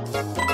Música